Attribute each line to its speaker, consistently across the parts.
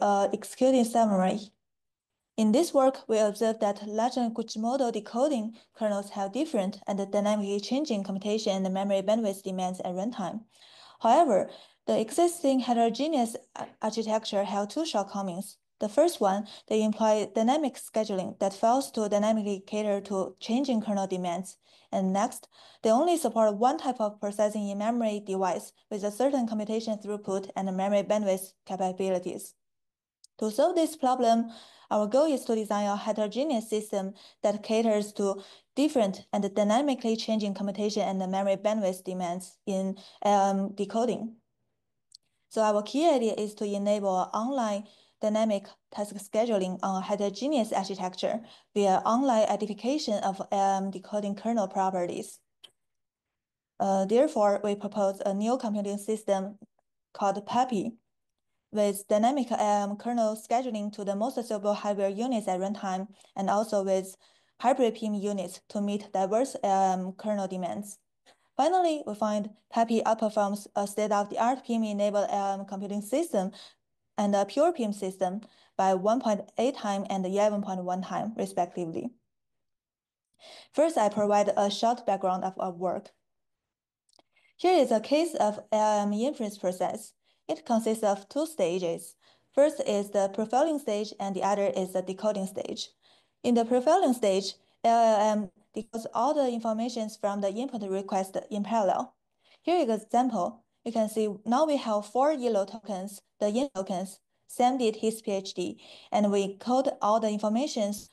Speaker 1: uh, executing summary. In this work, we observed that large language model decoding kernels have different and dynamically changing computation and memory bandwidth demands at runtime. However, the existing heterogeneous architecture have two shortcomings. The first one, they employ dynamic scheduling that fails to dynamically cater to changing kernel demands. And next, they only support one type of processing in memory device with a certain computation throughput and memory bandwidth capabilities. To solve this problem, our goal is to design a heterogeneous system that caters to different and dynamically changing computation and memory bandwidth demands in um, decoding. So our key idea is to enable online dynamic task scheduling on a heterogeneous architecture via online identification of um, decoding kernel properties. Uh, therefore, we propose a new computing system called PAPI with dynamic um, kernel scheduling to the most suitable hardware units at runtime and also with hybrid PIM units to meet diverse um, kernel demands. Finally, we find PAPI outperforms a state-of-the-art PIM-enabled um, computing system and a pure PIM system by 1.8 time and 11.1 time, respectively. First, I provide a short background of our work. Here is a case of LLM inference process. It consists of two stages. First is the profiling stage, and the other is the decoding stage. In the profiling stage, LLM decodes all the information from the input request in parallel. Here is an example. You can see now we have four yellow tokens, the yin tokens. Sam did his PhD, and we code all the informations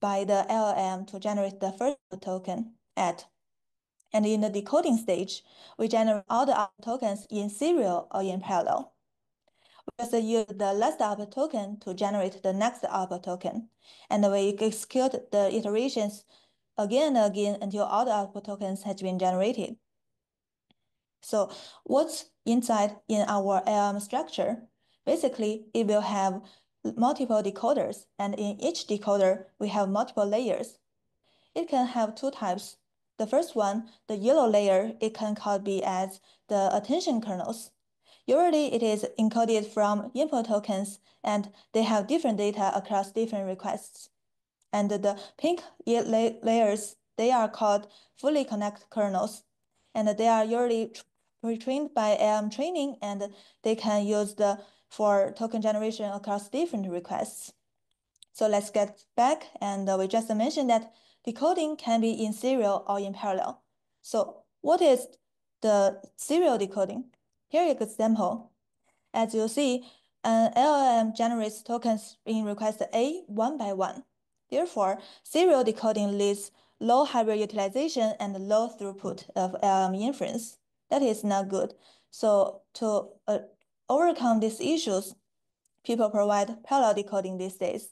Speaker 1: by the LLM to generate the first token at. And in the decoding stage, we generate all the tokens in serial or in parallel. We also use the last output token to generate the next output token. And we execute the iterations again and again until all the output tokens has been generated. So what's inside in our LLM structure? Basically, it will have multiple decoders, and in each decoder, we have multiple layers. It can have two types. The first one, the yellow layer, it can called be as the attention kernels. Usually, it is encoded from input tokens, and they have different data across different requests. And the pink layers, they are called fully connected kernels, and they are usually pre-trained by LM training, and they can use the for token generation across different requests. So let's get back, and uh, we just mentioned that decoding can be in serial or in parallel. So what is the serial decoding? Here is example. As you see, an LLM generates tokens in request A one by one. Therefore, serial decoding leads low hardware utilization and low throughput of LLM inference. That is not good. So to uh, overcome these issues, people provide parallel decoding these days.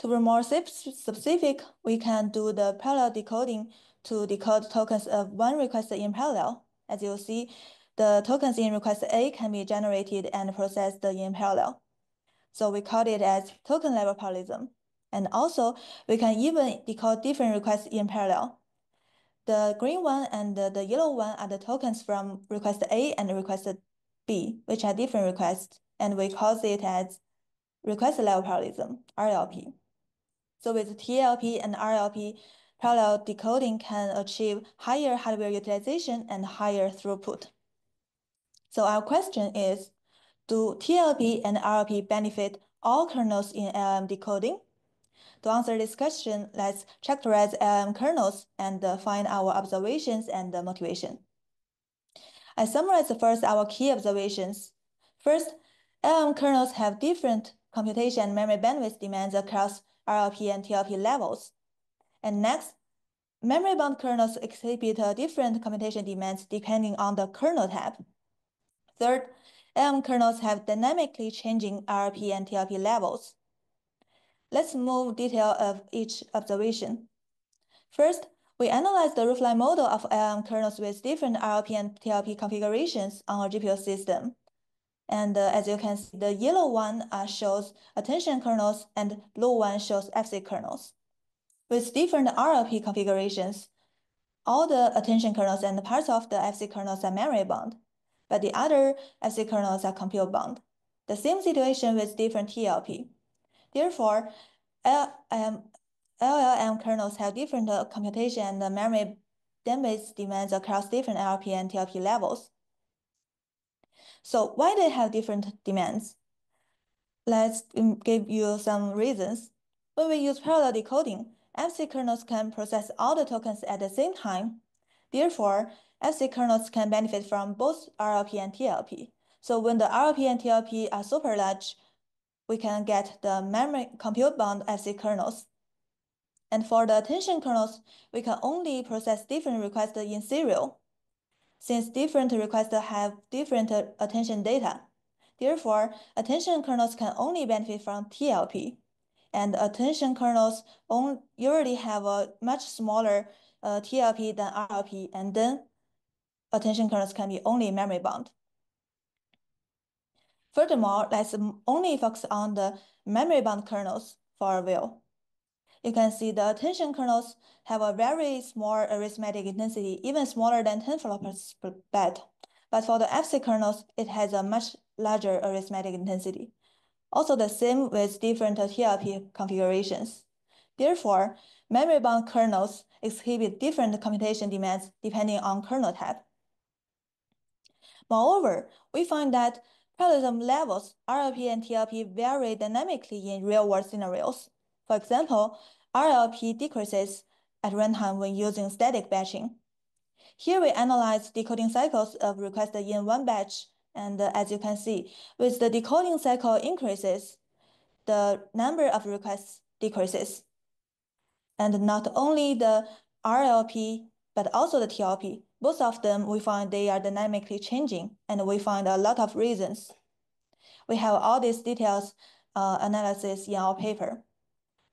Speaker 1: To be more specific, we can do the parallel decoding to decode tokens of one request in parallel. As you see, the tokens in request A can be generated and processed in parallel. So we call it as token level parallelism. And also, we can even decode different requests in parallel. The green one and the, yellow one are the tokens from request A and request B, which are different requests, and we call it as request level parallelism, RLP. So with TLP and RLP, parallel decoding can achieve higher hardware utilization and higher throughput. So our question is, do TLP and RLP benefit all kernels in LM decoding? To answer this question, let's characterize LM kernels and find our observations and motivation. I summarize first our key observations. First, LM kernels have different computation and memory bandwidth demands across RLP and TLP levels. And next, memory-bound kernels exhibit different computation demands depending on the kernel type. Third, LM kernels have dynamically changing RLP and TLP levels. Let's move detail of each observation. First, we analyze the roofline model of LM kernels with different RLP and TLP configurations on a GPU system. And uh, as you can see, the yellow one uh, shows attention kernels and blue one shows FC kernels. With different RLP configurations, all the attention kernels and parts of the FC kernels are memory bound, but the other FC kernels are compute bound. The same situation with different TLP. Therefore, LLM, kernels have different computation and memory bandwidth demands across different LLP and TLP levels. So why they have different demands? Let's give you some reasons. When we use parallel decoding, FC kernels can process all the tokens at the same time. Therefore, FC kernels can benefit from both RLP and TLP. So when the RLP and TLP are super large, we can get the memory compute bound FC kernels. And for the attention kernels, we can only process different requests in serial, since different requests have different attention data. Therefore, attention kernels can only benefit from TLP, and attention kernels usually have a much smaller uh, TLP than RLP, and then attention kernels can be only memory bound. Furthermore, let's only focus on the memory bound kernels for a while. You can see the attention kernels have a very small arithmetic intensity, even smaller than 10 flops per byte. But for the FC kernels, it has a much larger arithmetic intensity. Also the same with different TLP configurations. Therefore, memory-bound kernels exhibit different computation demands depending on kernel type. Moreover, we find that parallelism levels, RLP and TLP vary dynamically in real-world scenarios. For example, RLP decreases at runtime when using static batching. Here we analyze decoding cycles of requests in one batch, and as you can see, with the decoding cycle increases, the number of requests decreases. And not only the RLP, but also the TLP. Both of them, we find they are dynamically changing, and we find a lot of reasons. We have all these details uh, analysis in our paper.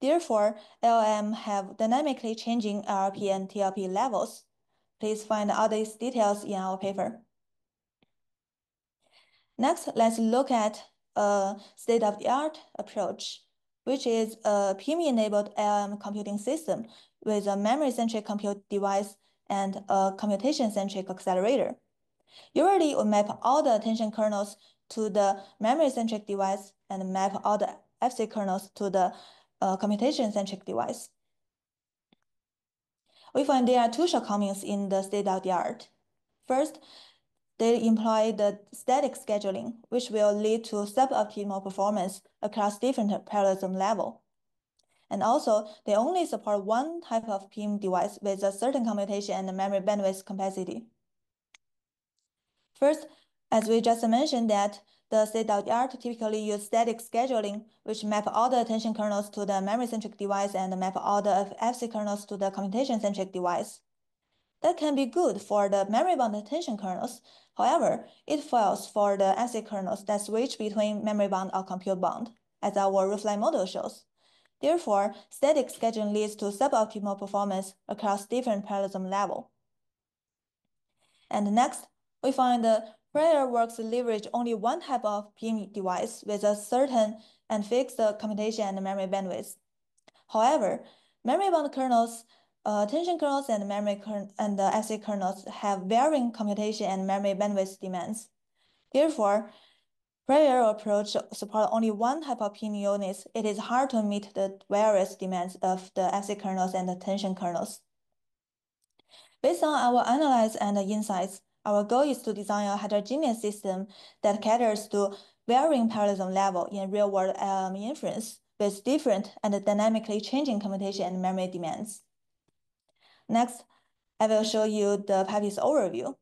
Speaker 1: Therefore, LLM have dynamically changing LRP and TLP levels. Please find all these details in our paper. Next, let's look at a state-of-the-art approach, which is a PIM-enabled LLM computing system with a memory-centric compute device and a computation-centric accelerator. Usually, we map all the attention kernels to the memory-centric device and map all the FC kernels to the uh, computation-centric device. We find there are two shortcomings in the state-of-the-art. First, they employ the static scheduling, which will lead to suboptimal performance across different parallelism level. And also, they only support one type of PIM device with a certain computation and memory bandwidth capacity. First, as we just mentioned that the state-of-the-art typically use static scheduling, which map all the attention kernels to the memory-centric device and map all the FC kernels to the computation-centric device. That can be good for the memory-bound attention kernels. However, it fails for the FC kernels that switch between memory-bound or compute-bound, as our Roofline model shows. Therefore, static scheduling leads to suboptimal performance across different parallelism level. And next, we find the Prior works leverage only one type of PIM device with a certain and fixed computation and memory bandwidth. However, memory-bound kernels, uh, attention kernels, and memory and FC kernels have varying computation and memory bandwidth demands. Therefore, prior approach support only one type of PIM units. It is hard to meet the various demands of the FC kernels and attention kernels. Based on our analysis and insights, our goal is to design a heterogeneous system that caters to varying parallelism level in real-world LLM um, inference with different and dynamically changing computation and memory demands. Next, I will show you the PAPI's overview.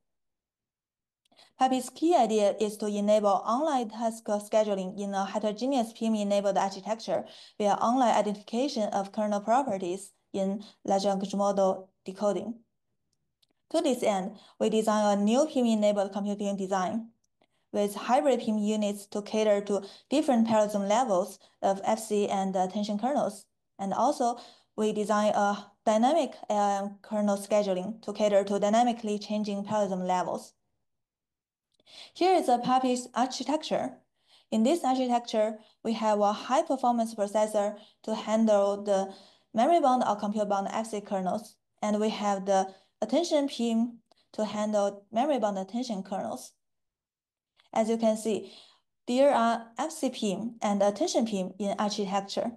Speaker 1: PAPI's key idea is to enable online task scheduling in a heterogeneous PIM-enabled architecture via online identification of kernel properties in large language model decoding. To this end, we design a new PIM-enabled computing design with hybrid PIM units to cater to different parallelism levels of FC and attention kernels. And also, we design a dynamic LLM kernel scheduling to cater to dynamically changing parallelism levels. Here is a PAPI's architecture. In this architecture, we have a high-performance processor to handle the memory-bound or compute-bound FC kernels, and we have the attention PIM to handle memory-bound attention kernels. As you can see, There are FCPIM and attention PIM in architecture.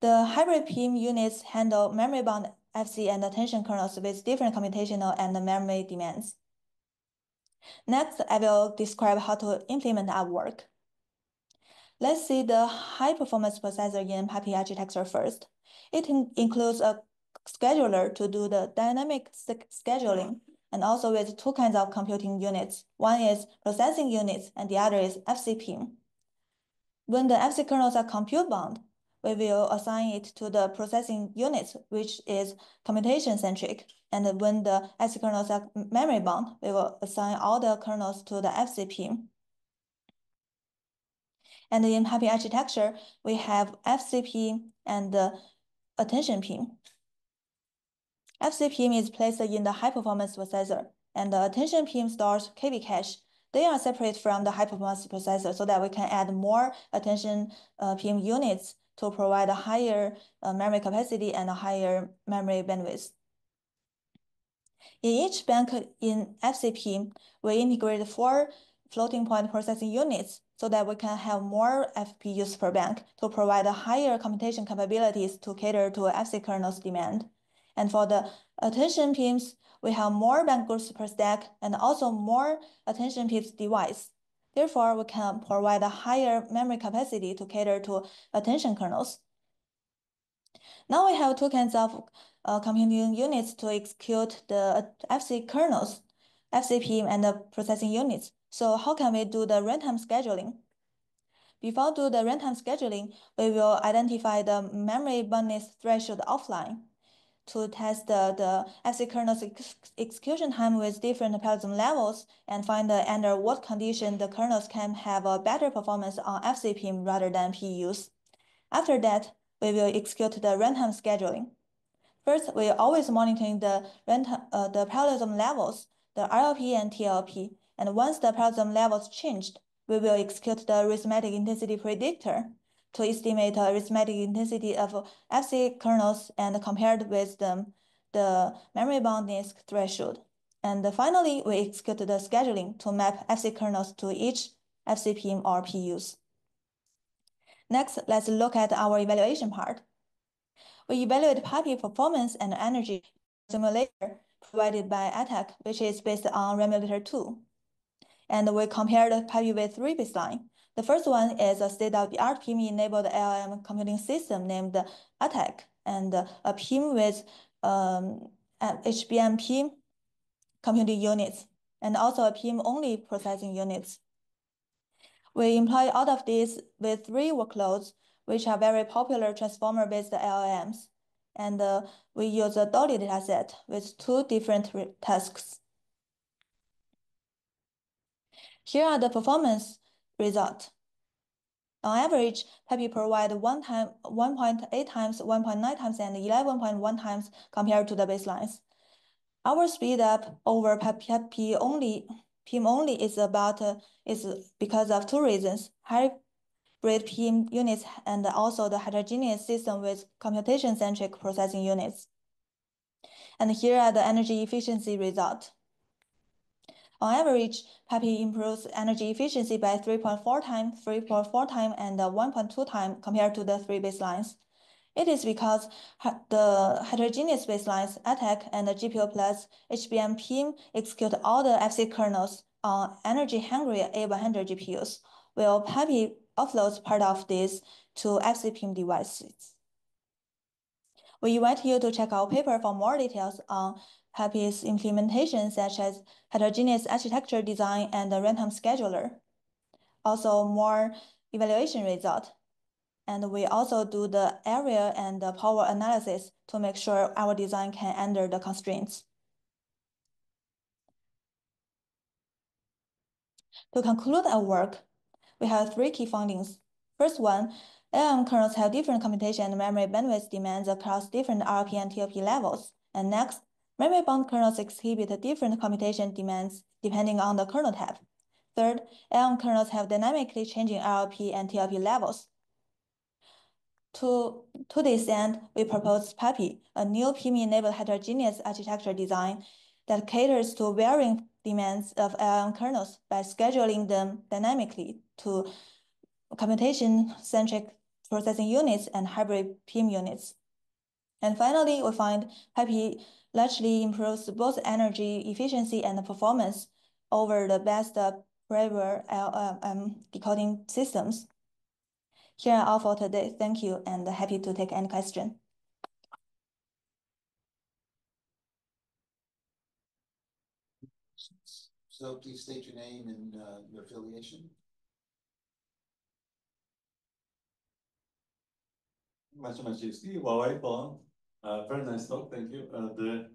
Speaker 1: The hybrid PIM units handle memory-bound FC and attention kernels with different computational and memory demands. Next, I will describe how to implement our work. Let's see the high-performance processor in PAPI architecture first. It in includes a scheduler to do the dynamic scheduling and also with two kinds of computing units. One is processing units and the other is FCPIM. When the FC kernels are compute bound, we will assign it to the processing units, which is computation centric. And when the FC kernels are memory bound, we will assign all the kernels to the FCPIM. And in PAPI architecture, we have FCP and the attention PIM. FCPIM is placed in the high-performance processor, and the attention PIM stores KV cache. They are separate from the high-performance processor so that we can add more attention uh, PIM units to provide a higher uh, memory capacity and a higher memory bandwidth. In each bank in FCP, we integrate four floating point processing units so that we can have more FPUs per bank to provide higher computation capabilities to cater to FC kernel's demand. And for the attention PIMs, we have more bank groups per stack and also more attention PIMs device. Therefore, we can provide a higher memory capacity to cater to attention kernels. Now we have two kinds of uh, computing units to execute the FC kernels, FCP and the processing units. So how can we do the runtime scheduling? Before do the runtime scheduling, we will identify the memory boundness threshold offline to test the, the FC kernel's ex execution time with different parallelism levels and find under what condition the kernels can have a better performance on FCPIM rather than PUs. After that, we will execute the runtime scheduling. First, we always monitoring the, uh, the parallelism levels, the RLP and TLP, and once the parallelism levels changed, we will execute the arithmetic intensity predictor to estimate the arithmetic intensity of FC kernels and compared with them, the memory boundness threshold. And finally, we execute the scheduling to map FC kernels to each FCPIM or PUs. Next, let's look at our evaluation part. We evaluate PAPI performance and energy simulator provided by AttAcc, which is based on Ramulator 2. And we compared PAPI with three baseline. The first one is a state-of-the-art PIM-enabled LLM computing system named AttAcc, and a PIM with um, HBM computing units, and also a PIM-only processing units. We employ all of these with three workloads, which are very popular transformer-based LLMs. And uh, we use a Dolly dataset with two different tasks. Here are the performance result. On average, PAPI provide 1 time, 1.8 times, 1.9 times, and 11.1 times compared to the baselines. Our speed up over PAPI only, PIM only is about uh, is because of two reasons: hybrid PIM units and also the heterogeneous system with computation-centric processing units. And here are the energy efficiency result. On average, PAPI improves energy efficiency by 3.4 times, 3.4 times, and uh, 1.2 times compared to the three baselines. It is because the heterogeneous baselines, AttAcc and the GPU plus HBM PIM execute all the FC kernels on energy-hungry A100 GPUs, while PAPI offloads part of this to FC PIM devices. We invite you to check our paper for more details on PAPI's implementation, such as heterogeneous architecture design and the runtime scheduler. Also, more evaluation result. And we also do the area and the power analysis to make sure our design can under the constraints. To conclude our work, we have three key findings. First one, LLM kernels have different computation and memory bandwidth demands across different RLP and TLP levels. And next, Memory-bound kernels exhibit different computation demands depending on the kernel type. Third, LLM kernels have dynamically changing RLP and TLP levels. To, to this end, we propose PAPI, a new PIM-enabled heterogeneous architecture design that caters to varying demands of LLM kernels by scheduling them dynamically to computation-centric processing units and hybrid PIM units. And finally, we find PAPI largely improves both energy efficiency and performance over the best previous uh, LLM um, um, decoding systems. Here are all for today. Thank you, and happy to take any question.
Speaker 2: So please state your name and uh, your affiliation.
Speaker 3: Maciej Maciejewski, Huawei Poland. Uh, very nice talk, thank you. Uh, the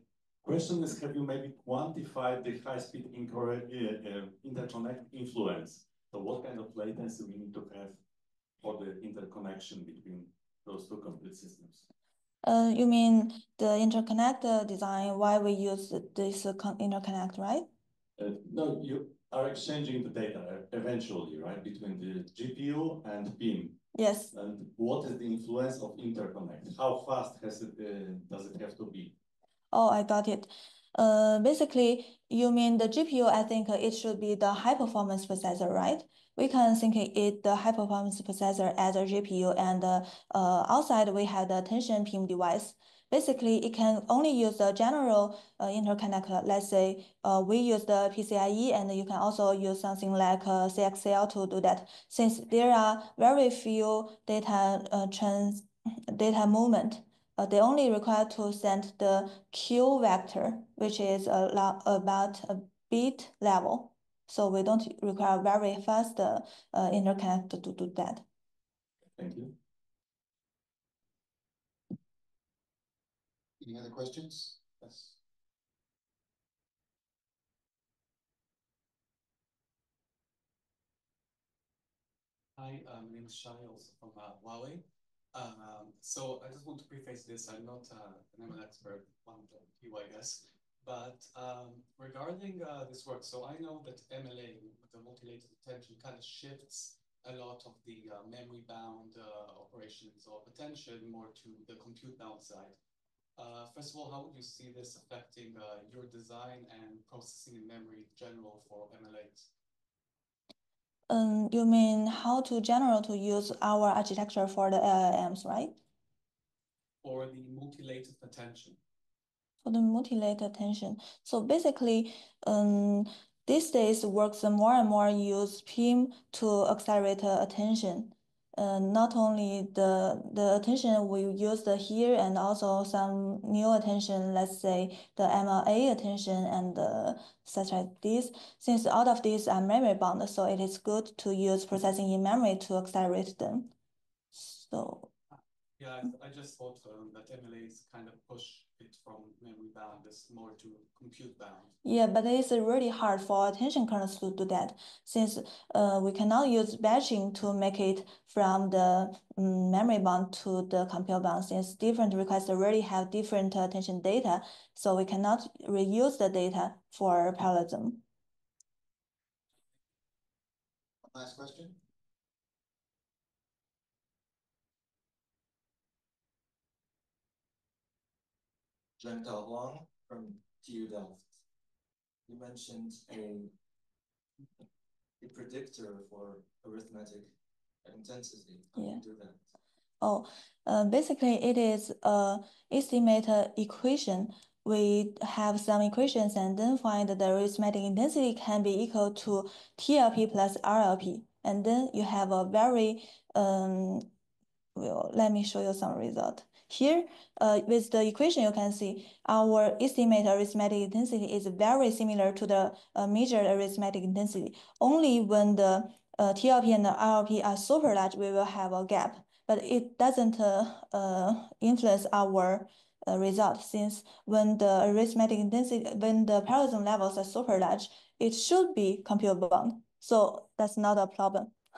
Speaker 3: question is, have you maybe quantified the high-speed uh, interconnect influence? So what kind of latency we need to have for the interconnection between those two complete systems?
Speaker 1: You mean the interconnect design, why we use this interconnect, right?
Speaker 3: No, you are exchanging the data eventually, right, between the GPU and PIM.
Speaker 1: Yes.
Speaker 3: And What is the influence of interconnect? How fast has it does it have to be?
Speaker 1: Oh, I got it. Uh, Basically, you mean the GPU, I think it should be the high-performance processor, right? We can think it the high-performance processor as a GPU, and uh, outside we have the attention PIM device. Basically, it can only use the general uh, interconnect. Uh, let's say uh, we use the PCIe, and you can also use something like CXL to do that. Since there are very few data trans data movement, they only require to send the Q vector, which is a about a bit level. So we don't require very fast interconnect to do that.
Speaker 3: Thank you.
Speaker 2: Any other questions? Yes.
Speaker 4: Hi, um, my name is Shai, also from uh, Huawei. Um, so I just want to preface this. I'm not uh, an ML expert, one of you, I guess. But um, regarding uh, this work, so I know that MLA, the multi-latent attention, kind of shifts a lot of the memory-bound operations of attention more to the compute-bound side. Uh, first of all, how would you see this affecting uh, your design and processing in memory in general for MLAs?
Speaker 1: Um, you mean how to generally use our architecture for the uh, LLMs, right?
Speaker 4: For the multi-latent attention.
Speaker 1: For the multi-latent attention. So basically, um, these days, works more and more use PIM to accelerate attention. Not only the the attention we use here and also some new attention, let's say the MLA attention and uh, such as this. Since all of these are memory-bound, so it is good to use processing in memory to accelerate them. So.
Speaker 4: Yeah, I just thought that MLAs kind of push it from memory-bound more to compute-bound.
Speaker 1: Yeah, but it's really hard for attention kernels to do that since uh, we cannot use batching to make it from the memory-bound to the compute-bound since different requests already have different attention data. So we cannot reuse the data for parallelism.
Speaker 2: Last question.
Speaker 5: Zhengtao Huang from TU Delft. You mentioned a predictor for arithmetic intensity. How do you do that?
Speaker 1: Oh, uh, basically, it is uh, an estimator equation. We have some equations and then find that the arithmetic intensity can be equal to TLP plus RLP. And then you have a very, um, well, let me show you some result. Here, uh, with the equation, you can see our estimated arithmetic intensity is very similar to the measured arithmetic intensity. Only when the uh, TLP and the RLP are super large, we will have a gap. But it doesn't influence our result since when the arithmetic intensity, when the parallelism levels are super large, it should be compute-bound. So that's not a problem.